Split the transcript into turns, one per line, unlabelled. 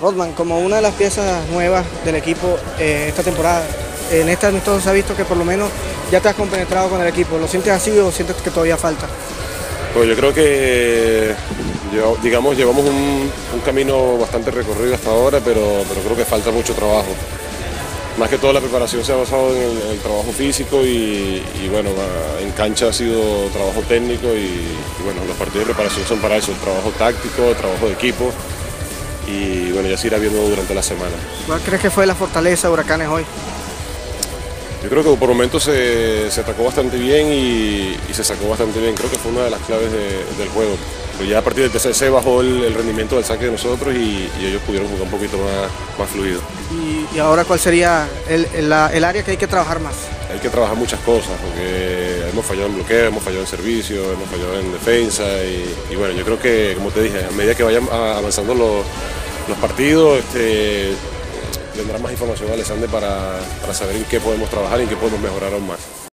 Rodman, como una de las piezas nuevas del equipo eh, esta temporada, en esta entonces ha visto que por lo menos ya te has compenetrado con el equipo. ¿Lo sientes así o sientes que todavía falta?
Pues yo creo que digamos llevamos un, camino bastante recorrido hasta ahora, pero, pero creo que falta mucho trabajo. Más que todo la preparación se ha basado en el, trabajo físico y, bueno, en cancha ha sido trabajo técnico y, y bueno, los partidos de preparación son para eso, trabajo táctico, trabajo de equipo y bueno, ya se irá viendo durante la semana.
¿Cuál crees que fue la fortaleza de Huracanes hoy?
Yo creo que por momentos se, atacó bastante bien y, se sacó bastante bien. Creo que fue una de las claves del juego. Pero ya a partir del TCC bajó el, rendimiento del saque de nosotros y, ellos pudieron jugar un poquito más, más fluido.
¿Y, ahora cuál sería el, el, área que hay que trabajar más?
Hay que trabajar muchas cosas porque hemos fallado en bloqueo, hemos fallado en servicio, hemos fallado en defensa y, bueno, yo creo que, como te dije, a medida que vayan avanzando los, partidos, este, tendrá más información Alexander para, para saber en qué podemos trabajar y en qué podemos mejorar aún más.